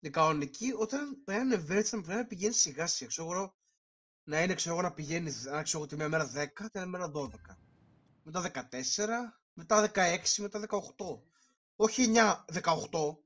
Η κανονική, όταν πρέπει να πρέπει να πηγαίνεις σιγά σιγά. Ξέρω να είναι ξέρω να πηγαίνεις, να ξέρω εγώ τη μία μέρα 10, την άλλη μέρα 12. Μετά 14, μετά 16, μετά 18. Όχι 9, 18.